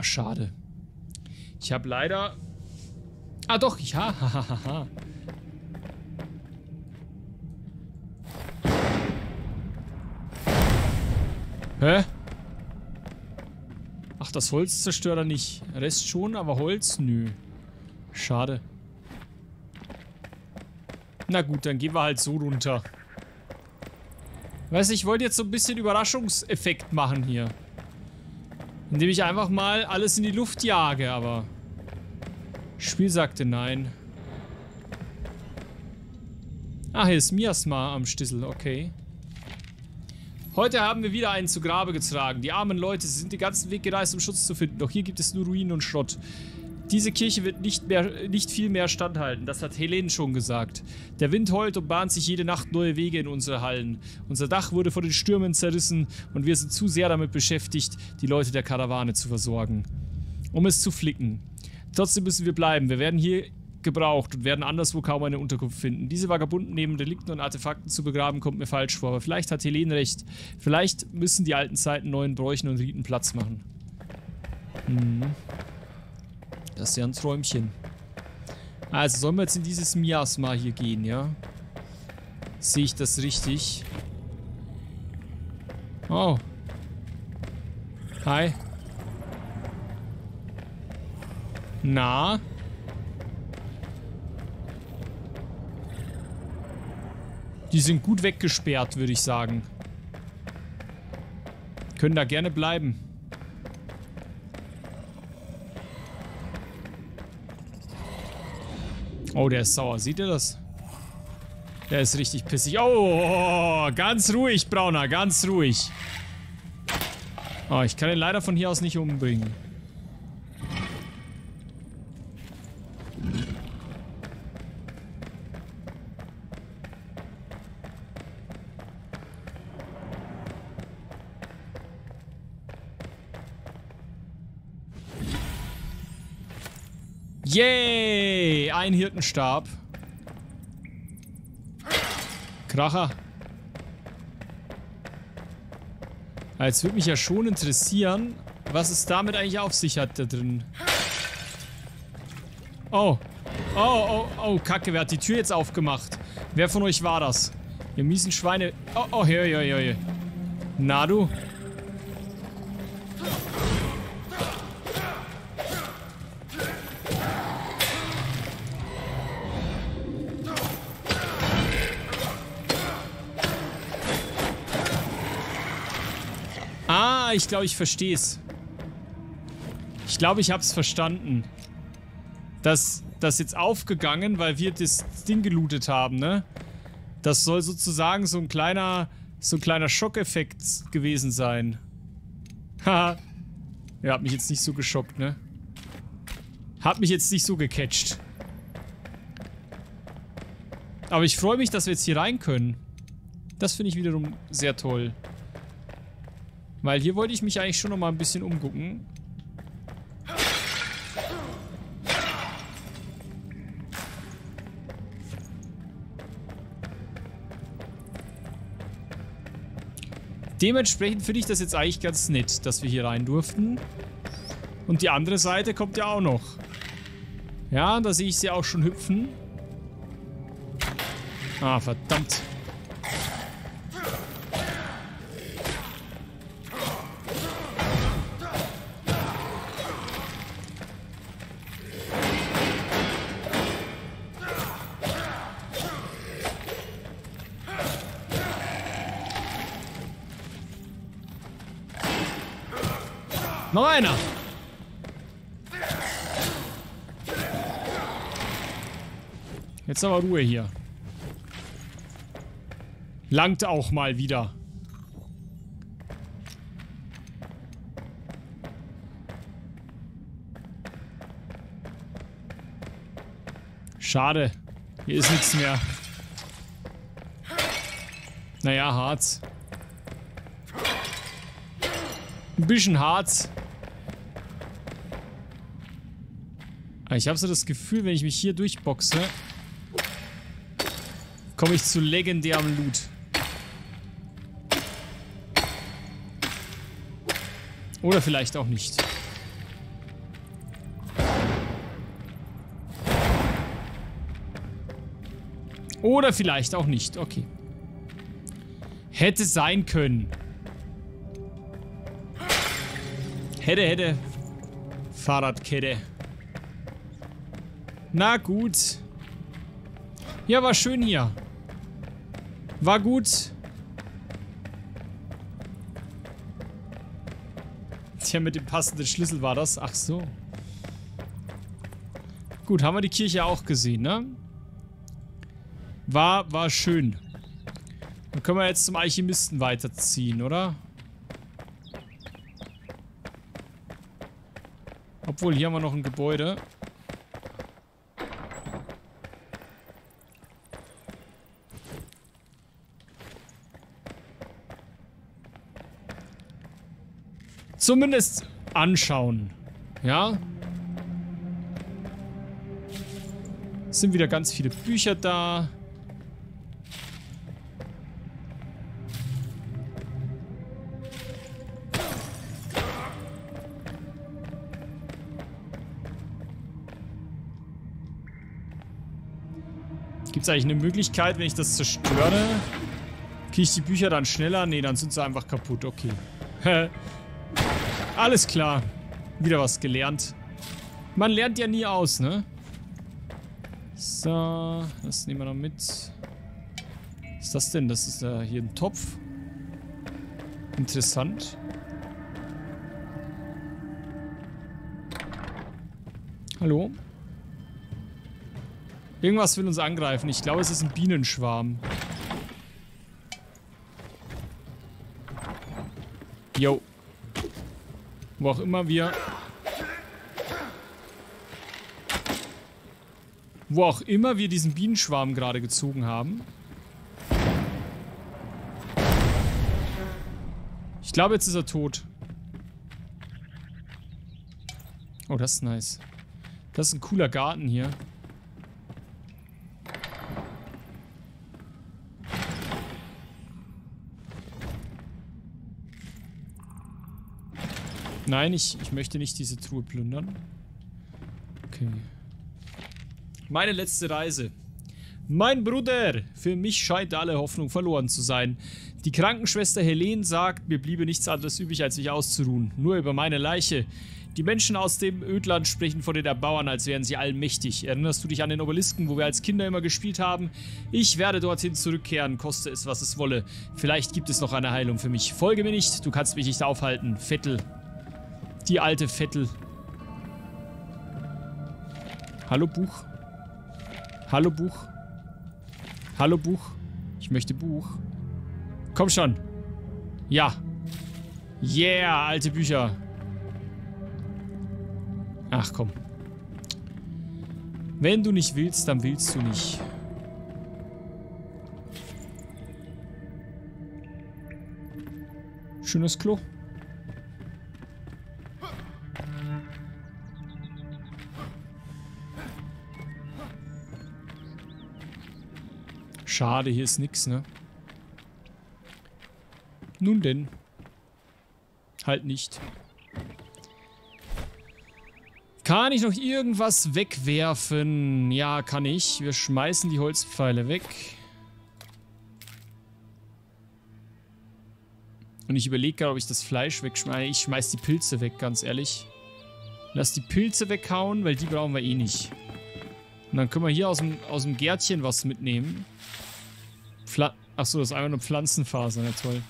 Ah, schade. Ich habe leider... Ah doch, ich ha, ha, ha, ha. Hä? Ach, das Holz zerstört er nicht. Rest schon, aber Holz? Nö. Schade. Na gut, dann gehen wir halt so runter. Weiß ich wollte jetzt so ein bisschen Überraschungseffekt machen hier. Indem ich einfach mal alles in die Luft jage, aber... Spiel sagte nein. Ah, hier ist Miasma am Stissel, okay. Heute haben wir wieder einen zu Grabe getragen. Die armen Leute sind den ganzen Weg gereist, um Schutz zu finden. Doch hier gibt es nur Ruinen und Schrott. Diese Kirche wird nicht, mehr, nicht viel mehr standhalten, das hat Helene schon gesagt. Der Wind heult und bahnt sich jede Nacht neue Wege in unsere Hallen. Unser Dach wurde von den Stürmen zerrissen und wir sind zu sehr damit beschäftigt, die Leute der Karawane zu versorgen. Um es zu flicken. Trotzdem müssen wir bleiben. Wir werden hier gebraucht und werden anderswo kaum eine Unterkunft finden. Diese Vagabunden neben Relikten und Artefakten zu begraben, kommt mir falsch vor. Aber vielleicht hat Helene recht. Vielleicht müssen die alten Zeiten neuen Bräuchen und Riten Platz machen. Hm. Das ist ja ein Träumchen. Also, sollen wir jetzt in dieses Miasma hier gehen, ja? Sehe ich das richtig? Oh. Hi. Na? Die sind gut weggesperrt, würde ich sagen. Können da gerne bleiben. Oh, der ist sauer. Seht ihr das? Der ist richtig pissig. Oh, ganz ruhig, Brauner. Ganz ruhig. Oh, ich kann ihn leider von hier aus nicht umbringen. Ein Hirtenstab. Kracher. Jetzt würde mich ja schon interessieren, was es damit eigentlich auf sich hat da drin. Oh. Oh, oh, oh, Kacke, wer hat die Tür jetzt aufgemacht? Wer von euch war das? Ihr miesen Schweine. Oh, oh, hör, hör, hör. Na du? Ich glaube, ich verstehe es. Ich glaube, ich habe es verstanden. Das, das jetzt aufgegangen, weil wir das Ding gelootet haben, ne? Das soll sozusagen so ein kleiner, so ein kleiner Schockeffekt gewesen sein. Haha. ja, hat mich jetzt nicht so geschockt, ne? Hat mich jetzt nicht so gecatcht. Aber ich freue mich, dass wir jetzt hier rein können. Das finde ich wiederum sehr toll. Weil hier wollte ich mich eigentlich schon noch mal ein bisschen umgucken. Dementsprechend finde ich das jetzt eigentlich ganz nett, dass wir hier rein durften. Und die andere Seite kommt ja auch noch. Ja, da sehe ich sie auch schon hüpfen. Ah, verdammt. Noch einer. Jetzt aber Ruhe hier. Langt auch mal wieder. Schade. Hier ist nichts mehr. Naja, Harz. Ein bisschen Harz. Ah, ich habe so das Gefühl, wenn ich mich hier durchboxe, komme ich zu legendärem Loot. Oder vielleicht auch nicht. Oder vielleicht auch nicht. Okay. Hätte sein können. Hätte, hätte. Fahrradkette. Na gut. Ja, war schön hier. War gut. Tja, mit dem passenden Schlüssel war das. Ach so. Gut, haben wir die Kirche auch gesehen, ne? War, war schön. Dann können wir jetzt zum Alchemisten weiterziehen, oder? Obwohl, hier haben wir noch ein Gebäude. Zumindest anschauen. Ja? Es sind wieder ganz viele Bücher da. Gibt es eigentlich eine Möglichkeit, wenn ich das zerstöre? Kriege ich die Bücher dann schneller? Ne, dann sind sie einfach kaputt. Okay. Alles klar. Wieder was gelernt. Man lernt ja nie aus, ne? So, das nehmen wir noch mit. Was ist das denn? Das ist äh, hier ein Topf. Interessant. Hallo? Irgendwas will uns angreifen. Ich glaube, es ist ein Bienenschwarm. Yo. Wo auch immer wir... Wo auch immer wir diesen Bienenschwarm gerade gezogen haben. Ich glaube, jetzt ist er tot. Oh, das ist nice. Das ist ein cooler Garten hier. Nein, ich, ich möchte nicht diese Truhe plündern. Okay. Meine letzte Reise. Mein Bruder! Für mich scheint alle Hoffnung verloren zu sein. Die Krankenschwester Helene sagt, mir bliebe nichts anderes übrig, als sich auszuruhen. Nur über meine Leiche. Die Menschen aus dem Ödland sprechen von den Erbauern, als wären sie allmächtig. Erinnerst du dich an den Obelisken, wo wir als Kinder immer gespielt haben? Ich werde dorthin zurückkehren, koste es, was es wolle. Vielleicht gibt es noch eine Heilung für mich. Folge mir nicht, du kannst mich nicht aufhalten. Vettel. Die alte Vettel. Hallo Buch. Hallo Buch. Hallo Buch. Ich möchte Buch. Komm schon. Ja. Yeah, alte Bücher. Ach komm. Wenn du nicht willst, dann willst du nicht. Schönes Klo. Schade, hier ist nix, ne? Nun denn. Halt nicht. Kann ich noch irgendwas wegwerfen? Ja, kann ich. Wir schmeißen die Holzpfeile weg. Und ich überlege gerade, ob ich das Fleisch wegschmeiße. Ich schmeiß die Pilze weg, ganz ehrlich. Lass die Pilze weghauen, weil die brauchen wir eh nicht. Und dann können wir hier aus dem, aus dem Gärtchen was mitnehmen. Pfla Achso, das ist einfach nur Pflanzenfaser, ja toll.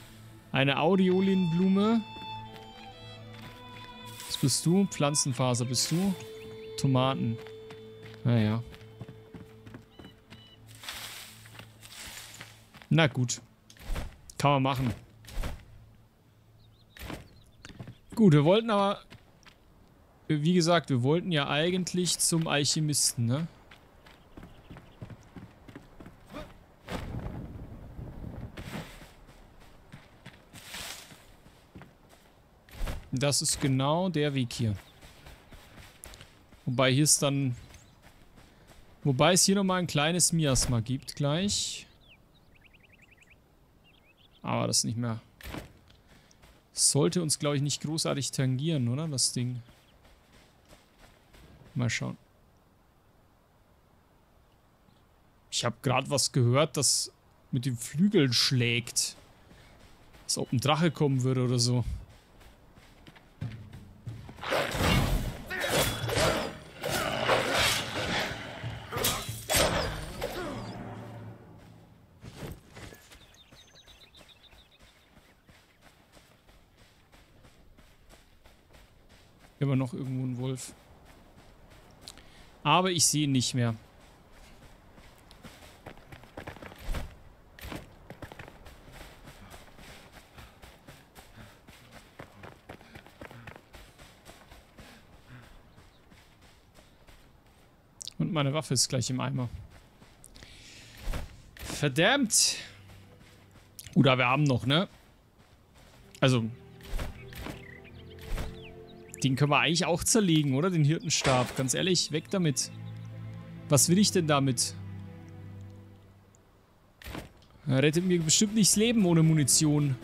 Eine Audiolinblume. Was bist du? Pflanzenfaser bist du? Tomaten. Naja. Na gut. Kann man machen. Gut, wir wollten aber... Wie gesagt, wir wollten ja eigentlich zum Alchemisten, ne? Das ist genau der Weg hier. Wobei hier ist dann... Wobei es hier nochmal ein kleines Miasma gibt gleich. Aber das nicht mehr... Sollte uns, glaube ich, nicht großartig tangieren, oder? Das Ding. Mal schauen. Ich habe gerade was gehört, das mit den Flügeln schlägt. Als ob ein Drache kommen würde oder so. Noch irgendwo ein Wolf. Aber ich sehe ihn nicht mehr. Und meine Waffe ist gleich im Eimer. Verdammt! Oder wir haben noch, ne? Also, den können wir eigentlich auch zerlegen, oder? Den Hirtenstab. Ganz ehrlich, weg damit. Was will ich denn damit? Er rettet mir bestimmt nicht das Leben ohne Munition.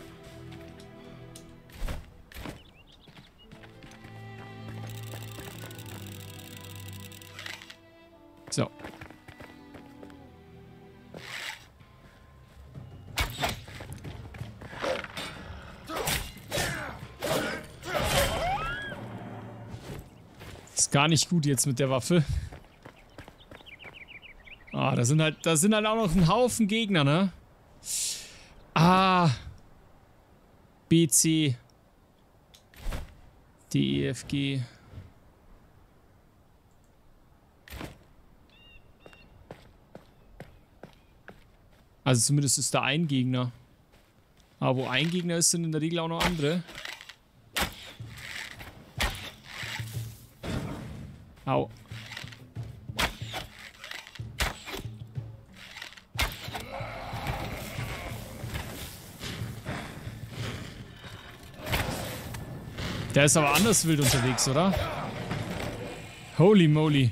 So. Gar nicht gut jetzt mit der Waffe. Ah, da sind halt, da sind halt auch noch ein Haufen Gegner, ne? Ah. B, C. D, E, F, G. Also zumindest ist da ein Gegner. Aber wo ein Gegner ist, sind in der Regel auch noch andere. Au. Der ist aber anders wild unterwegs, oder? Holy moly.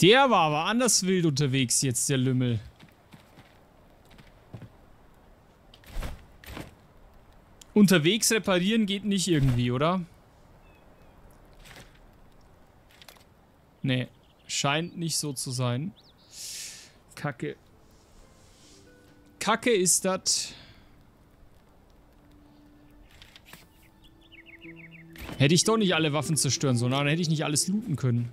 Der war aber anders wild unterwegs jetzt, der Lümmel. Unterwegs reparieren geht nicht irgendwie, oder? Nee, scheint nicht so zu sein. Kacke. Kacke ist das. Hätte ich doch nicht alle Waffen zerstören sollen, dann hätte ich nicht alles looten können.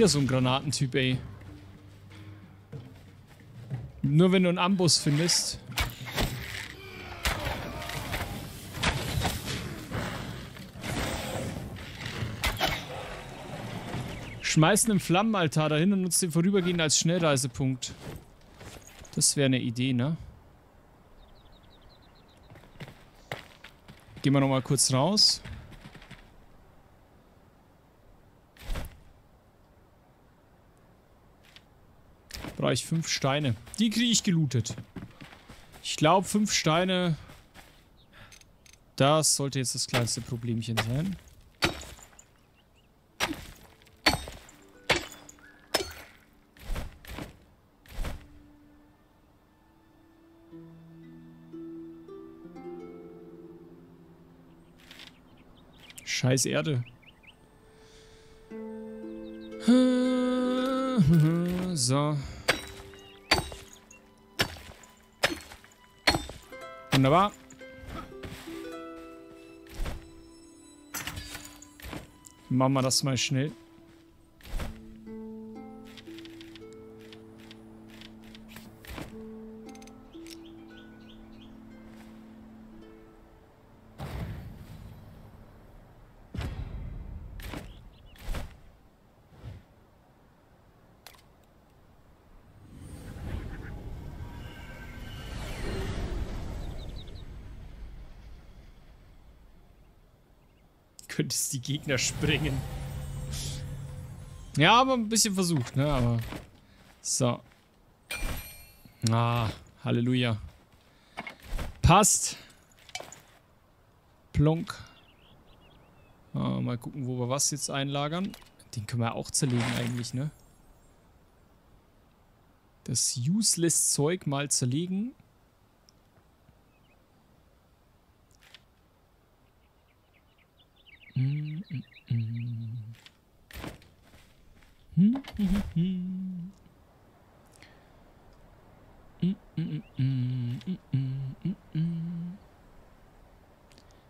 Wieder so ein Granatentyp, ey. Nur wenn du einen Ambus findest. Schmeiß einen Flammenaltar dahin und nutzt den vorübergehend als Schnellreisepunkt. Das wäre eine Idee, ne? Gehen wir nochmal kurz raus. Ich fünf Steine. Die kriege ich gelootet. Ich glaube, fünf Steine... Das sollte jetzt das kleinste Problemchen sein. Scheiß Erde. So. Wunderbar. Machen wir das mal schnell. Könntest die Gegner springen. Ja, aber ein bisschen versucht, ne? Aber. So. Ah, Halleluja. Passt. Plonk. Ah, mal gucken, wo wir was jetzt einlagern. Den können wir auch zerlegen eigentlich, ne? Das useless Zeug mal zerlegen.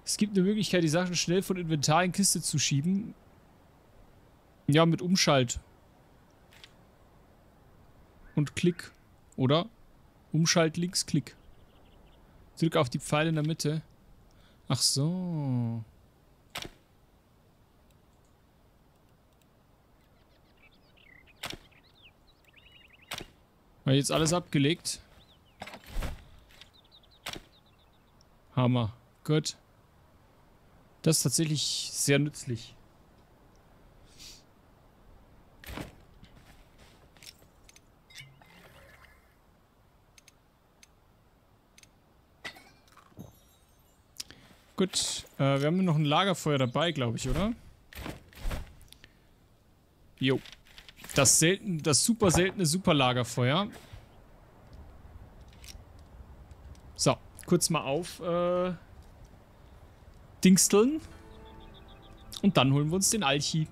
Es gibt eine Möglichkeit, die Sachen schnell von Inventar in Kiste zu schieben. Ja, mit Umschalt. Und Klick. Oder? Umschalt links, Klick. Drück auf die Pfeile in der Mitte. Ach so. Habe jetzt alles abgelegt. Hammer. Gut. Das ist tatsächlich sehr nützlich. Gut, äh, wir haben noch ein Lagerfeuer dabei, glaube ich, oder? Jo. Das selten, das super seltene Superlagerfeuer. So, kurz mal auf äh, Dingsteln. Und dann holen wir uns den Alchi.